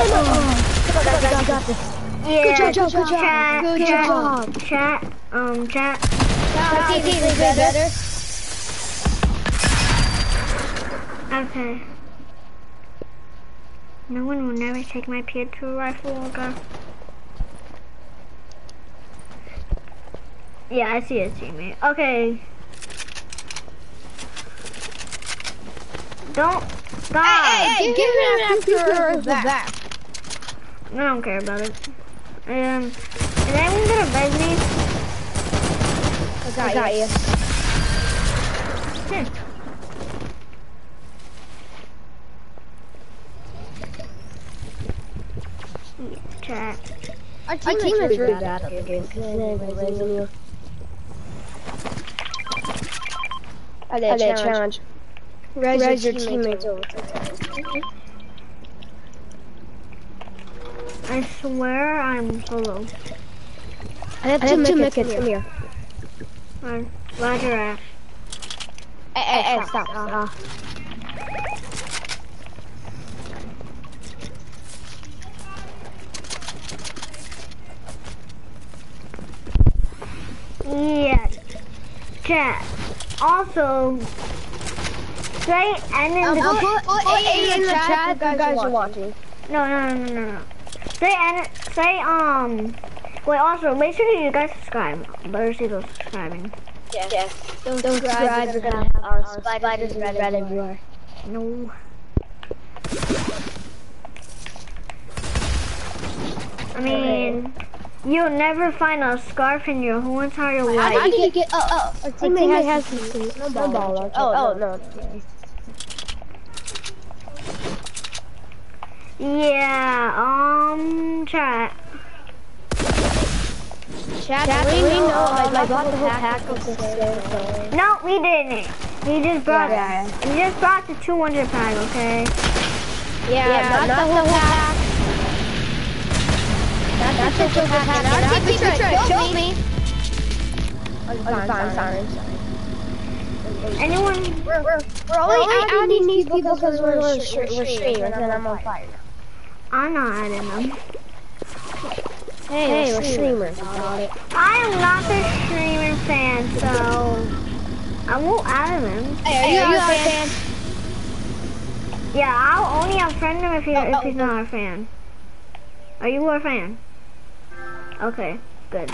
Come on, guys, got this. Yeah, Good job, good job, chat, good chat, job. Chat, um, chat. Chat, team, better. Okay. No one will never take my PS2 rifle, okay? Yeah, I see a teammate. Okay. Don't stop. Hey, hey, give me an after back. I don't care about it. Um, is anyone gonna beg me? I got, I got you. Hmm. Yeah, chat. Our team, Our team is really bad at the game. you. I did a challenge. Res, Res your teammates over. I swear I'm solo. I have, I have two mickets. Come here. Alright, Roger ass. Hey, hey, hey, stop, stop. Yeah. Chat. Also, say and in Um, the I'll put, put A in the chat if you guys are watching. no no no no no. Say and say um. Wait. Also, make sure you guys subscribe. Better see those subscribing. Yes. yes. Don't, don't subscribe. We're gonna have our spiders and red everywhere. No. I mean, you'll never find a scarf in your whole entire How did you get? Oh, oh. Our teammate, has, some snowball. launcher. Oh, oh, no. no. Yeah, um, chat. Chat, Chat we, know, I, I bought the whole pack of the No, we didn't. We just brought, Yeah, we just brought the 200 pack, okay? Yeah, Yeah, not, not the whole pack. That's Not the whole pack. Our Not team the tried to trick. kill Kill me. me. I'm fine, sorry. Anyone? We're, we're, we're only, adding these people because we're, we're, we're streamers and I'm on fire. I'm not adding them. Hey, hey we're streamers. I am not the streamer fan, so I won't add them. Hey, are you, a fan? Yeah, I'll only unfriend him if, he, Oh, if oh, he's not oh. a fan. Are you a fan? Okay, good.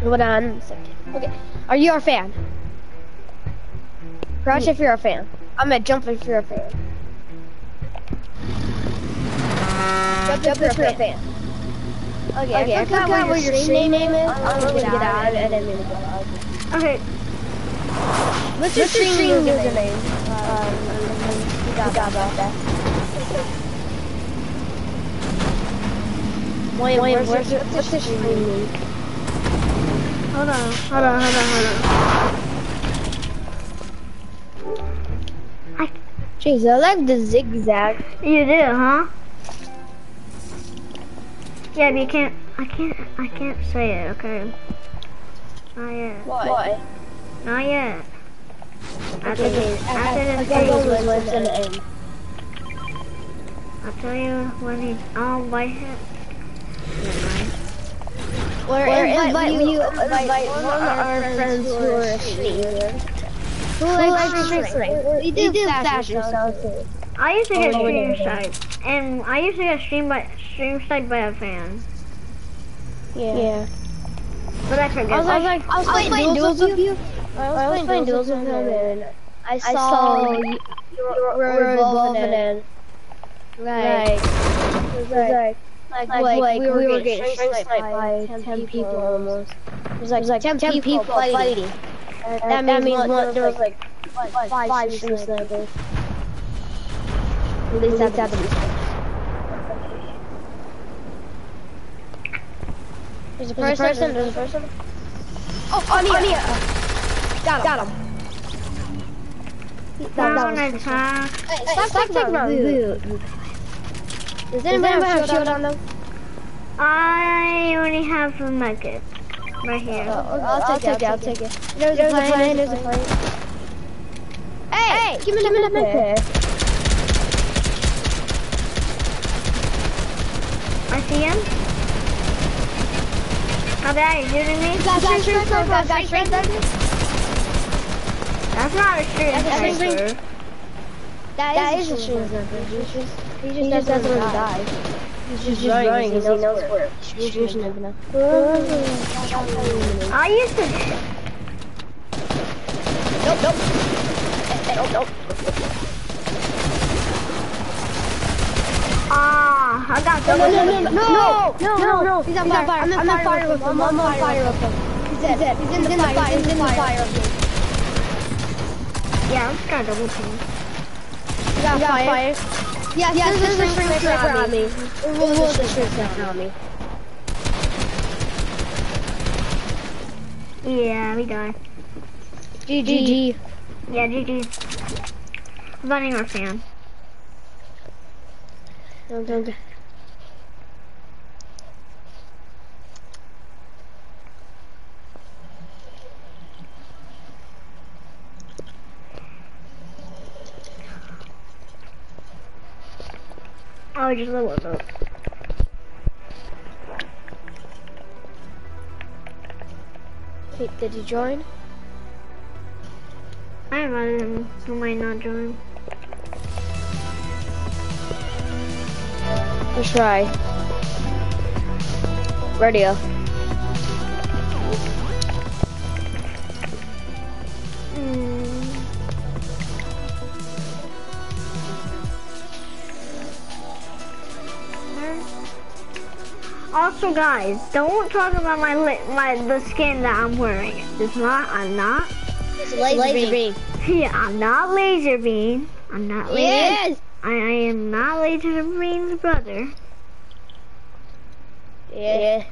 Hold on a second. Okay. Are you our fan? Crouch if you're a fan. I'm gonna jump if you're a fan. Jump if you're a fan. Okay, okay I forgot what your stream name is. I'm gonna get out of it and then we'll get out. Okay, What's your stream username? Um, you got about that. William, where's, where's, your, what's your stream name? hold on, hold on, hold on, hold on. I, Jeez, I like the zigzag. you do, huh? Yeah, but you can't, I can't, I can't say it, okay? Not yet. Why? Not yet. After, Okay, the, I- I- after the gotta go stage. with what's in the end. I'll tell you when he's, I'll invite him. Never mind. Or, Or invite, invite you, you- invite, invite one of our friends who are streamers. Who likes likes streaming? streaming? We do do fashion fashion stuff too. I used to get Oh, stream yeah. and I used to get stream by stream side by a fan, Yeah. yeah. but I forget. I was like, I was playing, playing duels with you. I I was playing duels with him and I saw you you were involved in it. Like, it was like, like, like, like, we were getting straight sniped by 10 people almost. It was like, it was like 10, people fighting. And that, means one, there was like five, five snipers. At least that's at the There's a person, there's a person. Oh, oh Ania! Got him. Got him. That, that Down was attack. Hey, stop, stop taking my. Does anybody have shield on them? I only have a medkit right here. Oh, I'll, take it, I'll take it. There's, a plane, there's a plane. Hey, give me the minute. I see him. How bad he's shooting me? Got got straight sniper. Got got. That's not a shooting That's a sniper. string- That is a string sniper. He just he just doesn't want to die. He's just running because he knows where shooting him now. I used to. Nope, nope. Nope, nope. I got No, no, no, no, no, no, no, no. He's on fire. I'm on fire with him. I'm on fire with him. He's dead. He's in the fire. He's in the fire. Yeah, I'm just gonna double team. He got fire. Yes, yes, there's a sniper on me. There was a sniper on me. Yeah, we died. GG. Yeah, GG. Running our fan. Don't, don't. Oh, just a little bit. Wait, did you join? I invited him. He might not join. Let's try. Radio. Also, guys, don't talk about my li- my the skin that I'm wearing. It's not. I'm not. It's laser, beam. Yeah, I'm not laser beam. I'm not laser. Yes. I, I am not laser beam's brother. Yeah.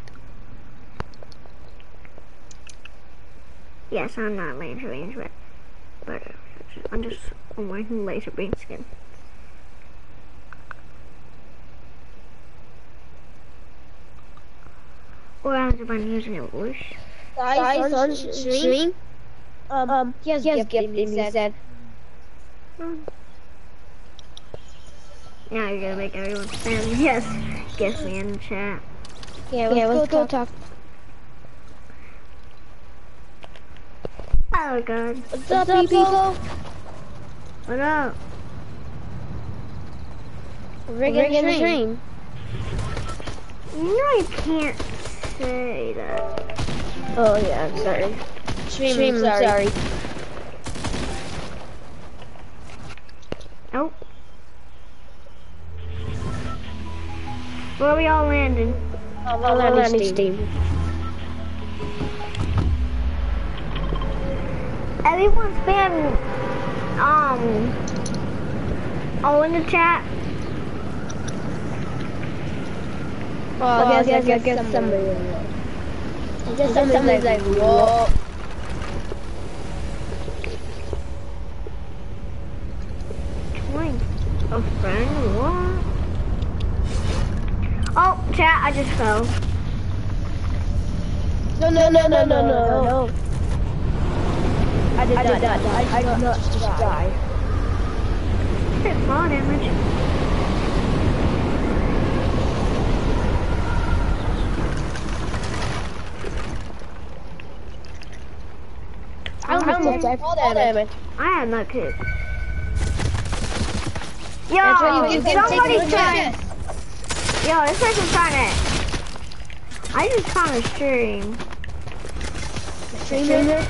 Yes, I'm not laser beam's brother. But I'm just I'm wearing laser beam skin. Or else if I'm using it worse. Guys, on stream. Um, um, he has gift, gift, he said. Now you're gonna make everyone stand. Yes, guess me in the chat. Yeah, let's, let's go, go talk. Oh god. What's up, people? What up? We're getting the stream. You know you can't say that. Oh, yeah, I'm sorry. Stream, stream I'm sorry. sorry. Nope. Where are we all landing? I'm on landing steam. Everyone spam um all in the chat. Oh, well, I guess, I guess, I guess somebody will know. I guess somebody's like, whoa. Join a friend. What? Oh, chat! I just fell. No, no, no, no, no, no, no. I did, I did not die. I did not just die. Hit fall damage. I almost died fall damage. I had not kick. Yo, That's right, you can somebody's trying. Yo, this person's trying to. I just found a stream. Streamer?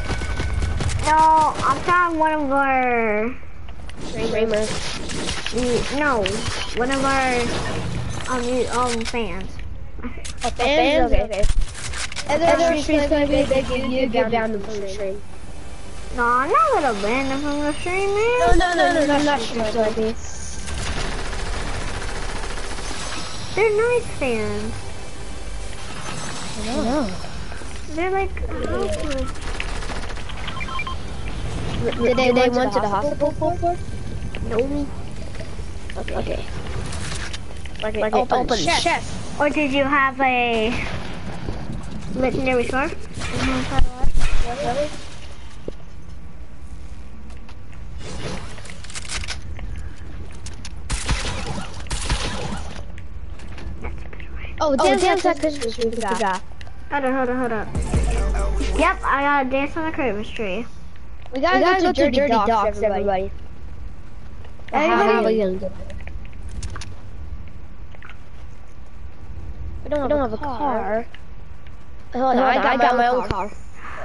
No, I found one of our. Streamer. No, one of our um, um fans. A fans? Okay, okay. And their stream's gonna be big, you, you get down the stream. No, I'm not gonna ban them from the stream, man. No, no, no, no, no, not stream, sorry. They're nice fans. I don't know. They're like helpless. Did they, they went to the hospital before? No. Okay. okay. Like, like open, open chest. chest. Or did you have a legendary scarf? That's a better way. Oh, dance, dance on Christmas tree. Forgot. Hold on, hold on, hold on. Yep, I gotta dance on the Christmas tree. We gotta, we gotta go, to Dirty, dirty Docks, docks everybody. everybody. How are we gonna get there? We don't, have, don't have a car. car. Hold on, I, got, I got my own car.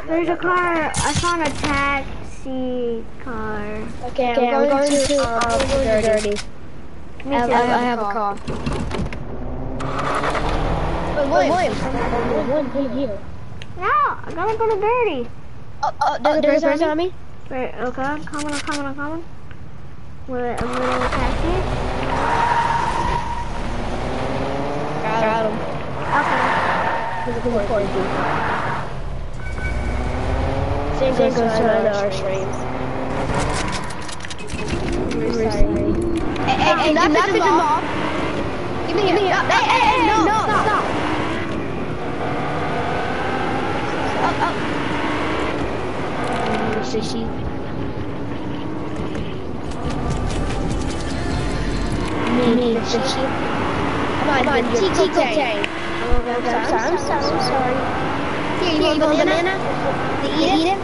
There's a car. I found a taxi car. Okay, okay I'm, I'm going, going to um, dirty. dirty. Me I, too. I, I have a car. Wait, William. William, William, here. No, I gotta go to dirty. Oh, oh, there's, oh, there's a person on me? Wait, okay, I'm coming, I'm coming, I'm coming. With a little taxi. Got him. Okay. He's a good recording. Same goes to our streams. We're sorry. Hey, hey, hey, knock, him off. Give me, give me, hey, hey, hey, no, stop. stop. Oh. Shishi. Me, me, Shishi. Come on, come on, Tang. Oh, I'm sorry, I'm sorry, I'm sorry. Here, you want banana? banana? Eat it? Eat it?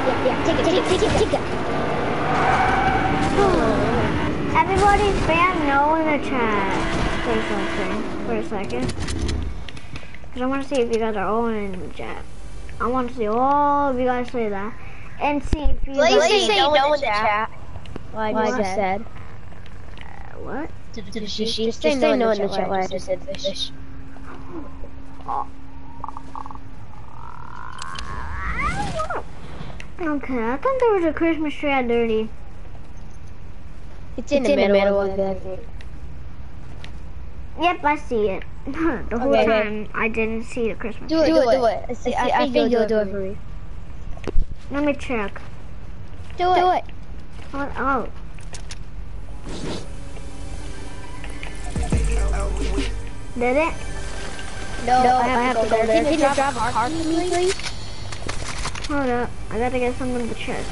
Yeah, yeah, take it, take it, take it, take it. Everybody's fan no in the chat. Say something for a second. Cause I want to see if you guys are all in the chat. I want to see all of you guys say that. And see if you Please guys say no, no in the chat. chat. Like I just said. Uh, what? Just, say no in the chat why I just said fish. Okay, I thought there was a Christmas tree at Dirty. It's in, it's the, in middle the middle of the Yep, I see it. the whole okay, time I didn't see the Christmas do tree. It, do, do it, do it. I, see, I, I think, think you'll do it for me. Let me check. Do it. Do it. Oh. oh. Did it? No, no I, have I have, to go, there. there. Can, you drop, drop a car for me, please? Hold up. I gotta get some of the chest.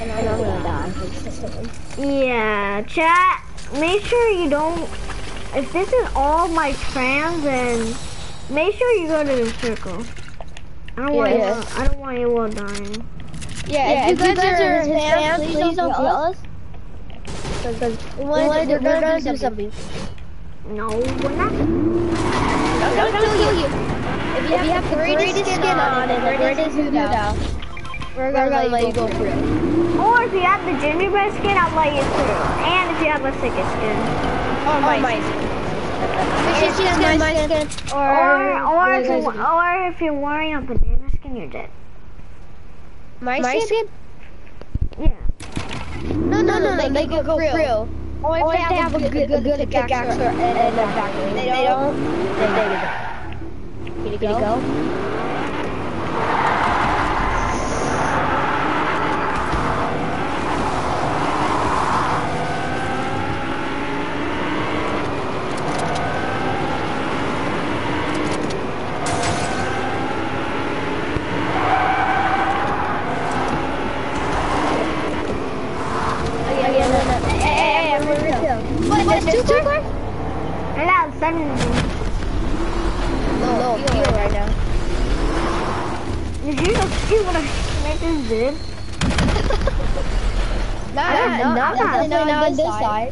And I'm gonna die. Yeah, chat. Make sure you don't. If this is all my trans, then make sure you go to the circle. I don't want you. I don't want you all dying. Yeah, yeah if, you guys, guys are his fans, please, please don't kill us. Because we want to do something. something. No, we're not. I'm gonna kill you. If you, if have, the greatest skin on and the greatest hoodoo down, we're gonna, we're gonna let you go through. Or if you have the gingerbread skin, I'll let you through. And if you have a sickest skin. Or my, my skin. Skin, skin, my skin. Or, or, or, if, you, or if you're wearing a banana skin, you're dead. My, my skin? Yeah. No, no, no, no, they, go, go through. Or if or they have, have a good, good, good, good pickaxe or, and, and, and back. They, they don't, then they go. Can you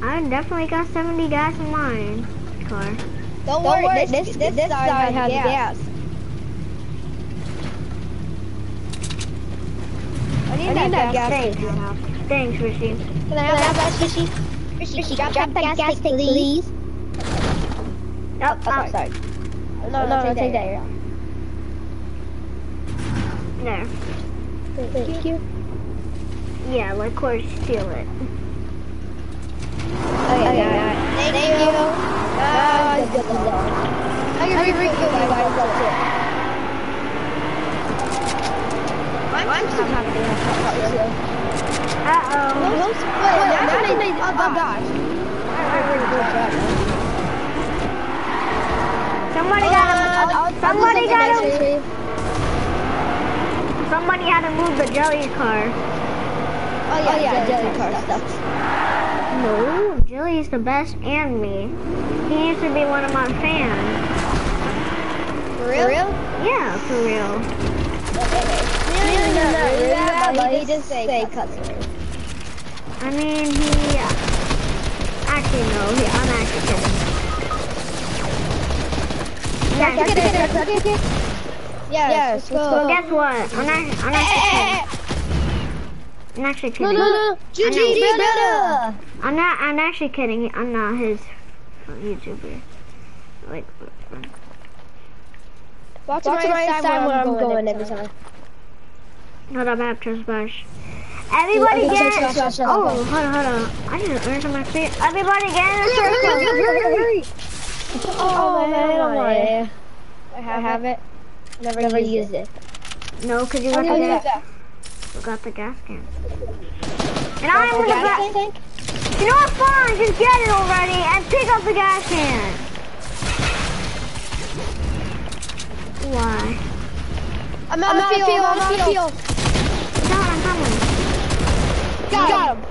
go? go? definitely got 70 gas in mine car. Don't, Don't worry, worry, this, this, this, this side, side has gas. gas. I need, I that, need that gas, gas tank. Thanks, Rishi. Can I have, Can that, that Rishi? Rishi, Rishi drop, drop that, gas, gas tank, please. please. Nope, oh, oh, sorry. No, oh, no, no, no take that here. There. Thank you. Yeah, of course, steal it. Okay, okay, okay. Thank, Thank you. you. Guys, good luck. I can re you guys. I'm, I'm so happy to have you. Uh-oh. No, no, wait, wait, imagine they, oh, oh gosh. I really good job. Somebody oh, got him. Somebody got him. Somebody had to move the jelly car. Oh yeah, oh, yeah jelly, jelly car stuff. No, Jelly he's the best and me. He used to be one of my fans. For real? For real? Yeah, for real. Yeah, not really that, but he did say cuss words. I mean, he. Uh, actually, no. He, I'm actually kidding. Yeah, Get it, get it, get it. Yes, let's Well, go. guess what? I'm not. I'm actually eh, eh, kidding. Eh, I'm actually kidding. no, no. GG, brother. I'm not. I'm actually kidding. I'm not his YouTuber. Like. Watch, Watch my side where I'm going every time. Hold up, I have trust bash. Everybody Okay, get. trust, trust, trust, oh, hold on, hold on. I just earned on my feet. Everybody get in a Hurry, circle. hurry, hurry, hurry. Oh, oh, oh man, I don't want it. I have it. Never, Never used it. No, cause you How got do the you use gas. that? You got the gas can. And I'm in the gas back. tank? You know what? Fine, just get it already and pick up the gas can. Why? I'm out of fuel, I'm out of fuel. No, I'm coming. Got him.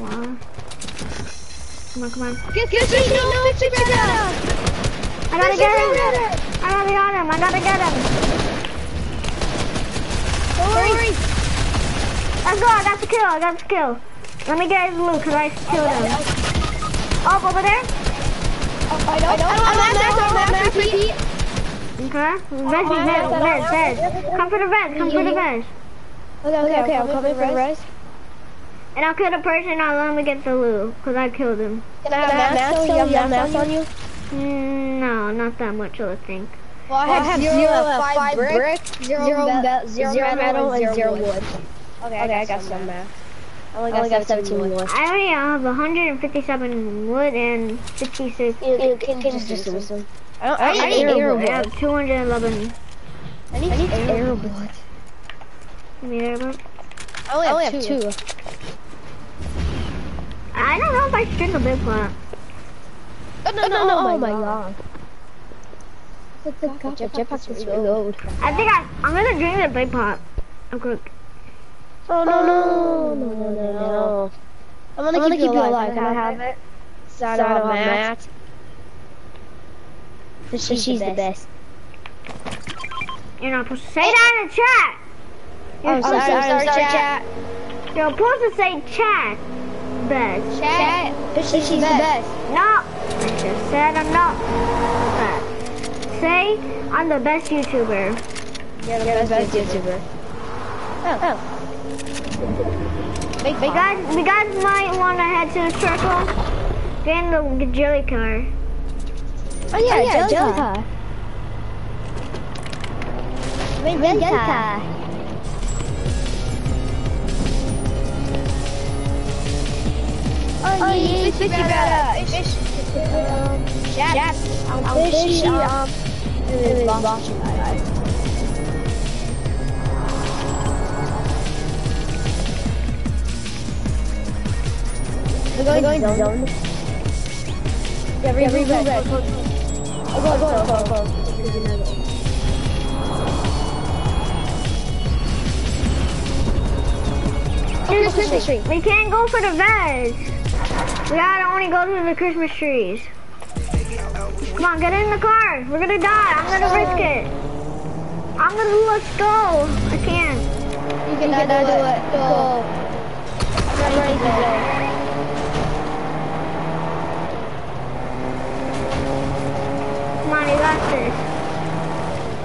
Why? Come on, come on. Get, get, get, no, fix it, brother. I gotta Fix get it, him. brother. I gotta get him. I gotta get him. Don't worry. Let's go. I got the kill. I got the kill. Let me get his loot because I killed him. Oh, over there? I know, I know. I'm after, I'm after, Pete. Okay. Vez, vez, vez, vez. Come for the vez. Come for the vez. Okay, okay, okay, I'm coming for the res. And I'll kill the person. I'll let me get the loot because I killed him. Can I have mask on you? have mask on you? Mm, no, not that much, I think. Well, I have zero, uh, five brick, zero, zero, zero, zero metal, and zero wood. Okay, I got some mask. I only got 17 wood. I already have 157 wood and 56. Can can just just listen. I don't. I I need need air air wood. I wood. have 211. I need air wood. Give me air wood. I only have two. I don't know if I should drink a big pot. Oh, no, no, no, oh my god. Jetpack's is really old. I think I, I'm gonna drink the big pot. I'm good. Oh no no no no no no! I'm gonna, keep, you alive. Can I have it? So I don't Matt. She's, she's the best. You're not supposed to say that in the chat. You're, I'm sorry, sorry, sorry, chat. you're supposed to say chat. Best. Chat. She's, she's the best. No. I just said I'm not. best. Say I'm the best YouTuber. You're the best, YouTuber. Oh, oh. Big, You guys, you guys might want to head to the circle. Get in the jelly car. Oh yeah, oh, yeah Jellica. Jellica. Oh, yeah, fishy brother. Fish. Um, Jap. I'm fishy. Um, We're going, We're zone. zone. Yeah, re- yeah, re- red. red. Go, go, go, go, Christmas tree. We can't go for the veg. We gotta only go to the Christmas trees. Come on, get in the car. We're gonna die. I'm gonna risk it. I'm gonna let's go. I can't. You can, you can do, do it. Go. I'm ready to go. Come on, you got this.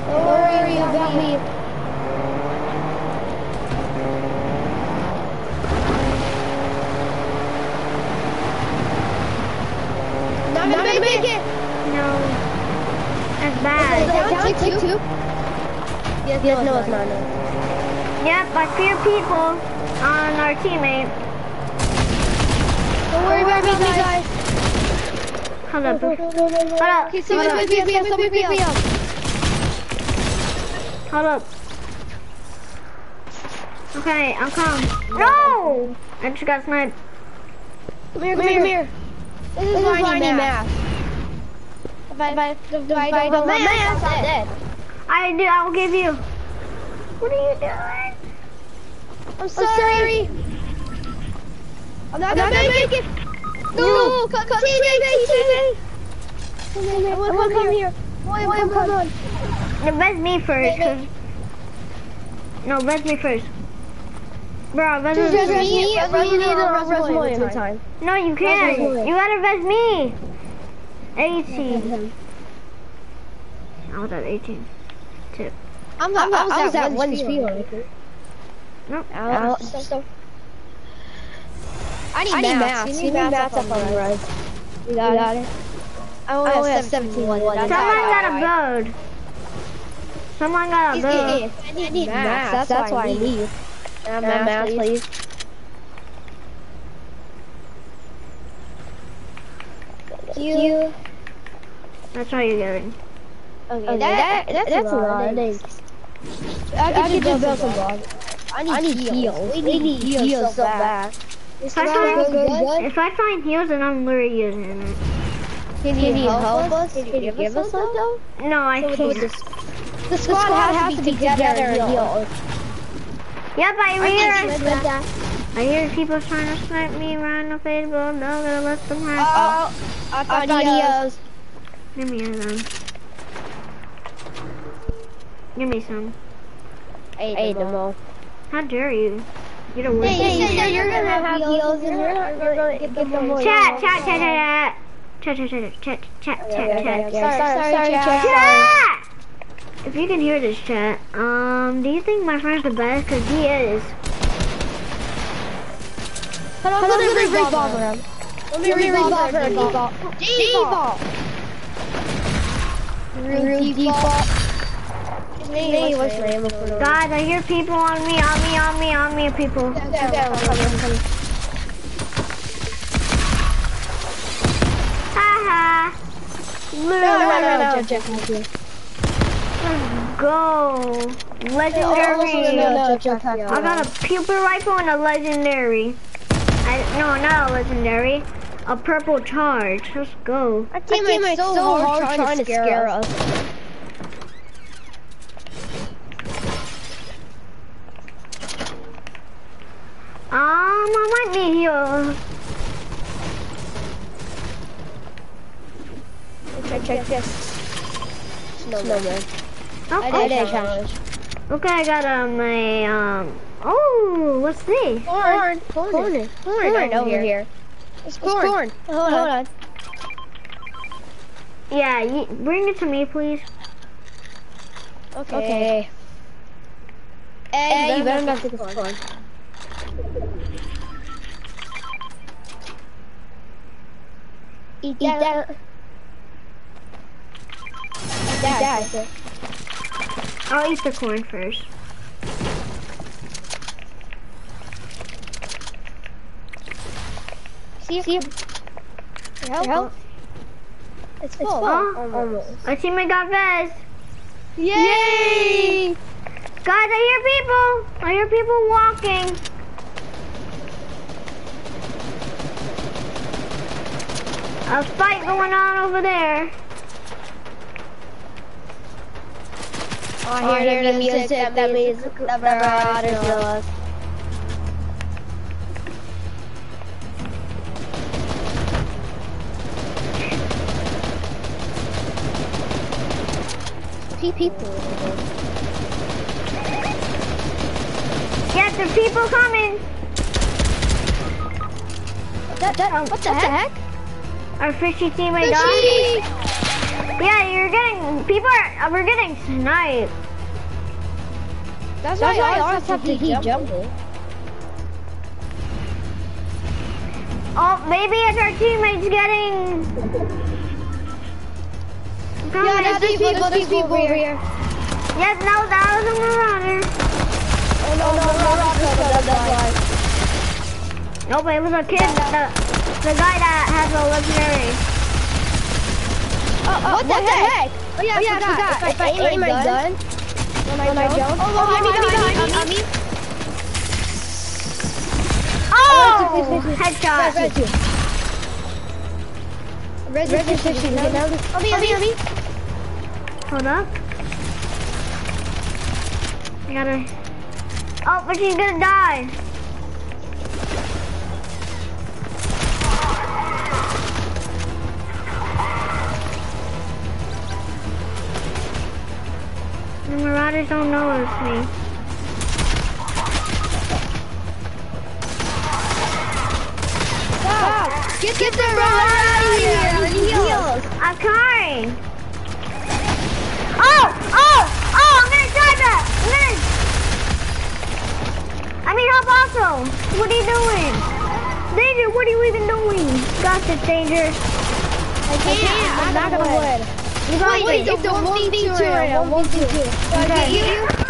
Don't worry, you got me. Not gonna make it. That's bad. Down, take, take two. Yes, yes, no, it's not. No. Yep, I fear people on our teammate. Don't worry about me, guys. Hold up. Hold up. Okay, someone pick me up. Someone pick me up. Hold up. Okay, I'm coming. No! I just got sniped. Come here, come here. Come here. This is, is I need math. If I, if I, if I, I don't have math, I'm dead. I do, I will give you. What are you doing? I'm sorry. I'm, sorry. I'm not, I'm gonna, not gonna make it. No, come, come, teammate, teammate. Everyone come, come here. Boy, boy, come on. No, res me first. 'cause- No, res me first. Bro, res Just me. res me, res me, and res Moy every time. No, you can't. me. You gotta res me. 18. I was at 18. Too. I'm not, I was I was at, at one, one spiel. spiel. Nope. Uh, so. I need, I need math. math. You need, math, up, on the road. You got, you got it. it. I only, have 17. Someone got a bird. Someone got a bird. I need, need math. That's, That's why I need. need. Math, math, please. please. Thank you. That's all you're getting. Okay, that, that, that's, a lot of things. I could, I could just build some blocks. I need, I need heals. We need heals so bad. If I, find, if I find heals, then I'm literally using it. Can you, help us? Can you give us some though? No, I So can't. this- The squad, has, to be together and heal. Yep, I hear. that. I hear people trying to snipe me around the Facebook. No, gonna let them have. Oh, I found Eos. Give me some. Give me some. I ate, I ate them, all. them, all. How dare you? You don't away. Hey, you said you're gonna have heels and you're not gonna get them all. Chat, chat, chat, chat, chat. Chat, chat, chat, chat, chat, chat, chat. Sorry, sorry, chat. Chat! If you can hear this chat, um, do you think my friend's the best? Cause he is. But also, there's a him? Let me revolver. D ball. Through default. What's name? Guys, I hear people on me, on me, on me, on me, people. Haha. Let's go. Legendary. I got a pupa rifle and a legendary. I, no, not a legendary. A purple charge. Let's go. Our teammate's so hard trying to scare us. Um, I might need heals. Check, check this. Snowman. Oh, I did a challenge. Okay, I got um a um. Oh, what's this? Corn. Corn. Corn. Corn over here. It's corn. Hold on. on. Yeah, you, bring it to me, please. Okay. Okay. Hey, you better not take this corn. Eat that. Eat that. I'll eat the corn first. See, see. Your health? It's full. full. Almost. My teammate got Vez. Yay! Yay! Guys, I hear people. I hear people walking. A fight going on over there. Oh, I hear the music. That means that we're out of us. Two people. Yes, there are people coming. That, that, um, what the heck? Our fishy teammate got. Fishy! Yeah, you're getting people are. Uh, we're getting sniped. That's, why I always have to keep jumping. Oh, maybe it's our teammates getting. Coming. Yeah, there's people, there's people over here. Yes, no, that was a marauder. Oh no, no, no, no, that's why. Nope, it was a kid. The, the guy that has a legendary. Oh, oh, what, the, heck? Oh yeah, I forgot. If I aim my gun, when I jump. Oh, behind me, behind me, Oh, oh! headshot. Red, red, red, red, On me, on me, on me. Hold up. I gotta... Oh, but she's gonna die. The Marauders don't know it's me. Get, Get the, the out of here! I'm crying! Mean, help also! What are you doing? Danger, what are you even doing? Got this, Danger. I can't! I'm not gonna wood. You Wait, this. it's a 1v2 right now, 1v2. Do I get you?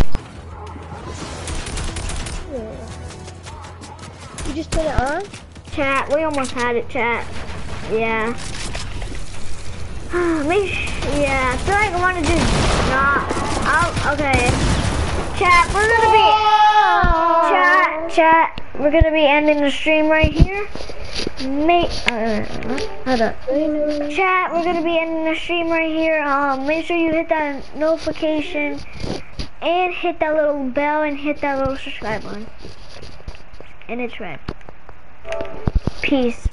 You just put it on? Chat, we almost had it, chat. Yeah. Make yeah, I feel like I want to do not. Oh, okay. Chat, we're gonna be chat. We're gonna be ending the stream right here. Make uh, hold up. Chat. We're gonna be ending the stream right here. Um, make sure you hit that notification and hit that little bell and hit that little subscribe button. And it's red. Peace.